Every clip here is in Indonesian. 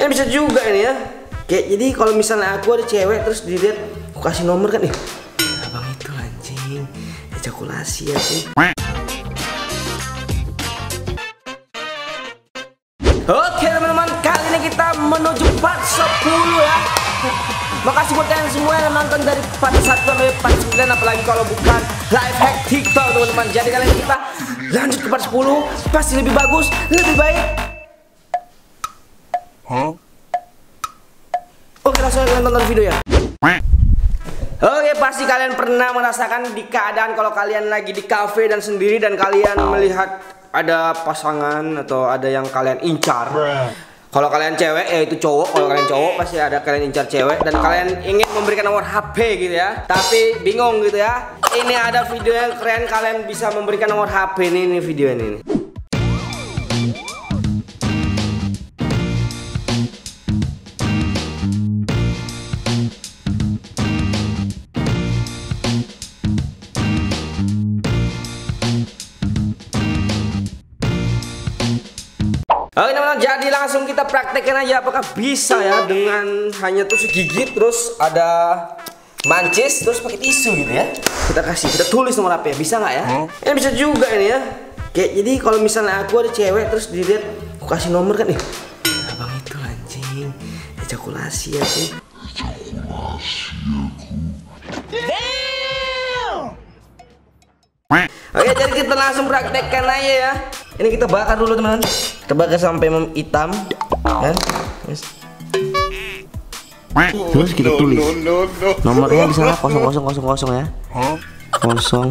Ini bisa juga ini ya. Kayak jadi kalau misalnya aku ada cewek terus dilihat aku kasih nomor kan nih. Abang itu anjing. Ejakulasi ya sih. Oke teman-teman, kali ini kita menuju part 10 ya. Makasih buat kalian semua yang nonton dari part 1 sampai part 9 apalagi kalau bukan live hack TikTok teman-teman. Jadi kali ini kita lanjut ke part 10 pasti lebih bagus, lebih baik. Oke langsung kalian tonton video ya. Oke pasti kalian pernah merasakan di keadaan kalau kalian lagi di cafe dan sendiri dan kalian melihat ada pasangan atau ada yang kalian incar. Kalau kalian cewek ya itu cowok, kalau kalian cowok pasti ada kalian incar cewek dan kalian ingin memberikan nomor HP gitu ya. Tapi bingung gitu ya. Ini ada video yang keren kalian bisa memberikan nomor HP ini, ini video ini. Jadi langsung kita praktekkan aja apakah bisa ya dengan hanya tusuk gigi terus ada mancis terus pakai tisu gitu ya. Kita kasih, kita tulis nomor HP, bisa nggak ya? Ini bisa juga ini ya. Kayak jadi kalau misalnya aku ada cewek terus dilihat aku kasih nomor kan nih. Abang itu anjing, ejakulasi ya sih. Oke, jadi kita langsung praktekkan aja ya. Ini kita bakar dulu teman. Kita bakar sampai mem- hitam, kan? Terus, terus kita tulis. Nomornya di sana kosong kosong kosong kosong ya. Kosong,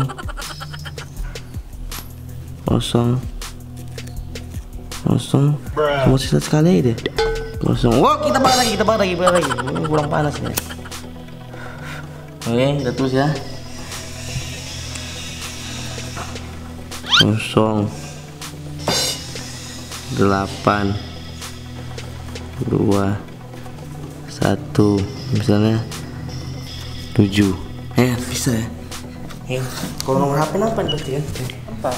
kosong, kosong. Cuma sisa sekali deh. Kosong. Wah, kita bakar lagi, kita bakar lagi, bakar lagi. Ini kurang panas ya. Oke, kita tulis ya. kosong delapan dua satu misalnya tujuh. Eh bisa ya? Eh, kalau nomor HP apa nih berarti ya? Apa?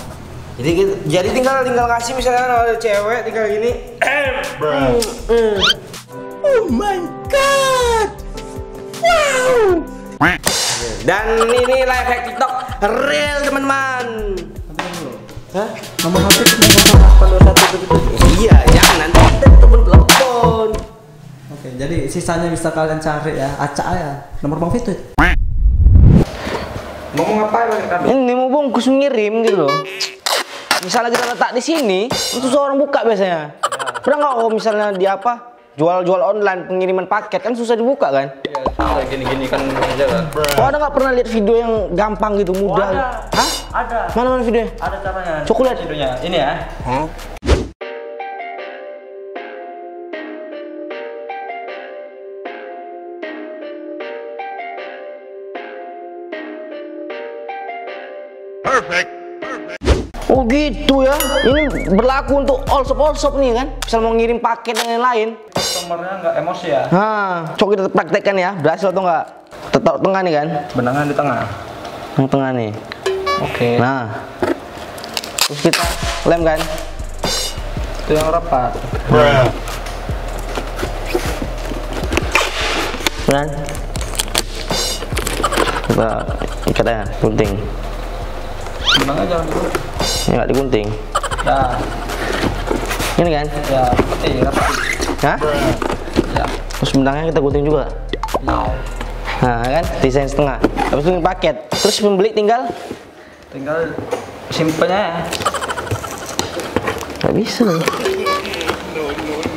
Jadi gitu- jadi tinggal tinggal ngasih misalnya kalau ada cewek tinggal gini. Oh my god! Wow! Dan ini live hack TikTok real teman-teman. Hah? nomor HP itu nomor 821 begitu Iya, jangan nanti kita temen telepon. oke jadi sisanya bisa kalian cari ya acak ya nomor bang Fitut Ngomong apa pakai kado? Ini mau bungkus ngirim gitu loh. Misalnya kita letak di sini, itu seorang buka biasanya. Pernah nggak kalau misalnya di apa? Jual-jual online pengiriman paket kan susah dibuka kan? Iya, gini-gini kan aja kan. Oh ada nggak pernah lihat video yang gampang gitu mudah? ada. Hah? Ada. Mana mana videonya? Ada caranya. Coba lihat. videonya. Ini ya. Oh gitu ya. Ini berlaku untuk all shop all shop nih kan? Misal mau ngirim paket dan lain-lain. Customernya nggak emosi ya. Nah, coba kita praktekkan ya. Berhasil atau enggak? Tetap tengah nih kan? Benangan di tengah. Yang tengah nih. Oke. Nah, terus kita lem kan? Itu yang rapat. Kan? Kita ikat aja, gunting. Benangnya jangan dulu. Ini nggak digunting. Ya, Ini kan? ya, rapati, rapati. Hah? Ya. Terus benangnya kita gunting juga. Ya. Nah, kan? Desain setengah. Habis itu ini paket. Terus pembeli tinggal Tinggal simpennya ya. nggak bisa.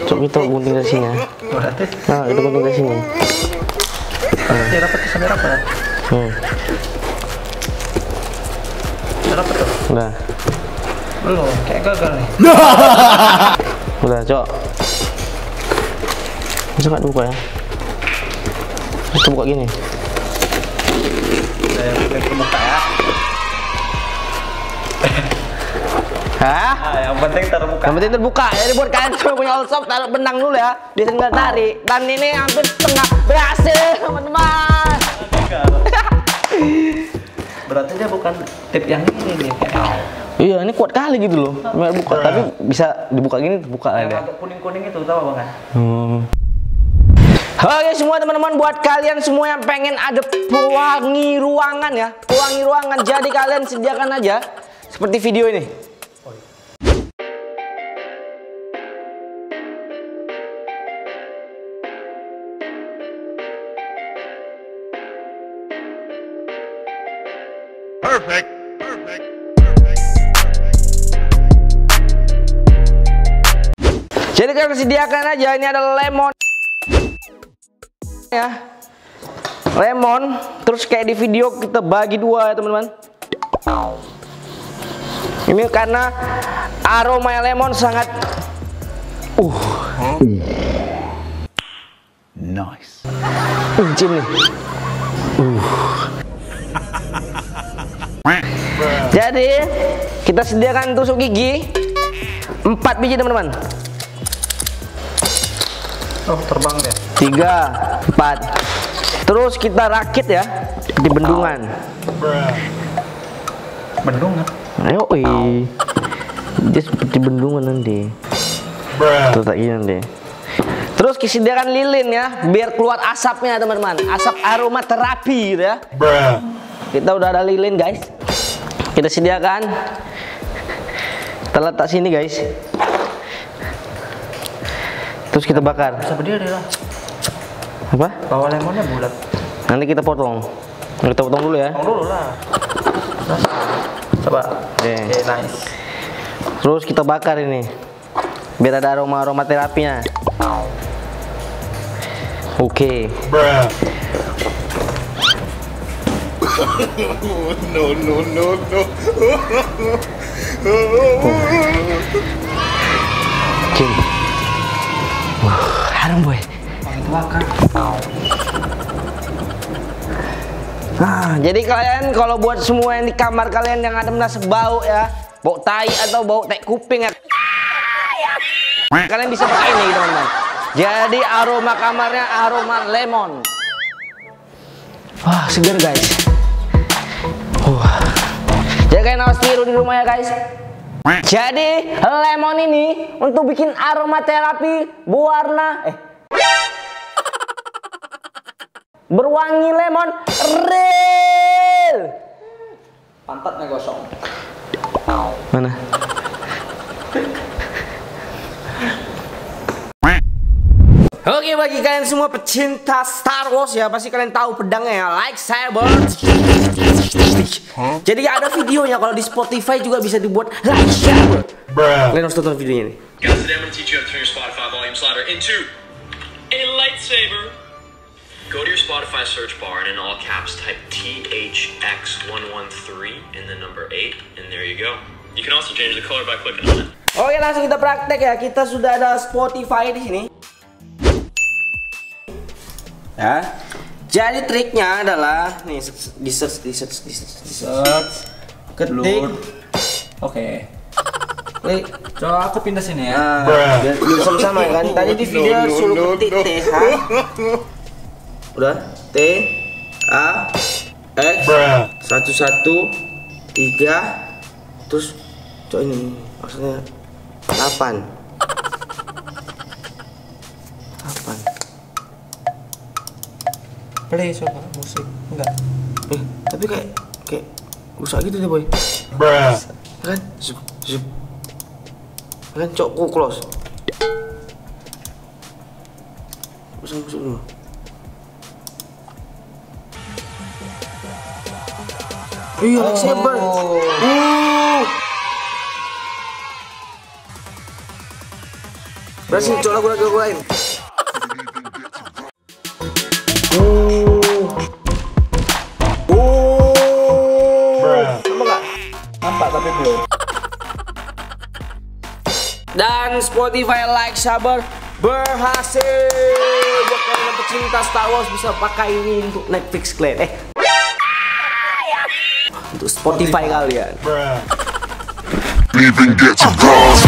Coba kita gunting dari sini ya. Nah, kita gunting dari sini. rapati, rapati sampai rapat. Hmm. Udah rapat tuh. Udah. Belum, kayak gagal nih. Udah, cok. Bisa nggak dibuka ya? Kita buka gini. Saya pakai terbuka ya. Hah? Ah, yang penting terbuka. Yang penting terbuka. Jadi buat kalian semua punya all shop, taruh benang dulu ya. Dia tinggal tarik. Dan ini hampir setengah berhasil, teman-teman. Berarti dia bukan tip yang ini nih Iya, ini kuat kali gitu loh. Buka, tapi bisa dibuka gini, buka lah Yang dia. kuning-kuning itu tahu bang kan? Hmm. Oke semua teman-teman buat kalian semua yang pengen ada pewangi ruangan ya Pewangi ruangan jadi kalian sediakan aja Seperti video ini. Perfect. Jadi kalian sediakan aja. Ini ada lemon. Ya. Lemon. Terus kayak di video kita bagi dua ya teman-teman. Ini karena aroma lemon sangat uh. Nice. Uncim nih. Uh. jadi kita sediakan tusuk gigi. Empat biji teman-teman Oh terbang dia. tiga empat. Terus kita rakit ya di bendungan. Bendungan. ayo ih dia seperti bendungan nanti. Tuh tak nanti. Terus disediakan lilin ya biar keluar asapnya teman-teman. Asap aroma terapi gitu ya. Kita udah ada lilin guys. Kita sediakan. Kita letak sini guys terus kita bakar Bisa berdiri lah. apa Bawa lemonnya bulat. nanti kita potong kita potong dulu ya Tunggu dulu lah. Nah. Coba. Oke. Oke nice. Terus kita bakar ini biar ada aroma aroma terapinya. Oke. No, no, no, no. Oke. Wah, harum boy. Nah, jadi kalian kalau buat semua yang di kamar kalian yang ada merasa bau ya, bau tai atau bau tai kuping ya, kalian bisa pakai ini teman-teman. Jadi aroma kamarnya aroma lemon. Wah, segar guys. Wah. Jagain awas tiru di rumah ya guys. Jadi lemon ini untuk bikin aroma terapi berwarna eh berwangi lemon real. Pantatnya gosong. Mana? Oke bagi kalian semua pecinta Star Wars ya pasti kalian tahu pedangnya ya lightsaber. Jadi ada videonya kalau di Spotify juga bisa dibuat lightsaber. Kalian harus tonton videonya nih. Guys, today I'm going to teach you how to turn your Spotify volume slider into a lightsaber. Go to your Spotify search bar and in all caps type THX113 and the number 8, and there you go. You can also change the color by clicking on it. Oke langsung kita praktek ya. Kita sudah ada Spotify di sini. Ya. Jadi triknya adalah nih di search di search di search, di search. Ketik. Oke. Klik. Coba aku pindah sini ya. Nah, biar biar sama-sama kan. Tadi di video suruh ketik. TH. Udah? T A X satu satu tiga terus cok ini maksudnya delapan Play coba musik. Enggak. eh tapi kayak kayak rusak gitu deh boy kan zup zup kan cok ku close masuk masuk dulu Iya, lightsaber. Uh. Berhasil cok lagu lagu lain. Dan Spotify Like Saber berhasil buat kalian pecinta Star Wars bisa pakai ini untuk Netflix kalian. Eh. Untuk Spotify kalian. To cross.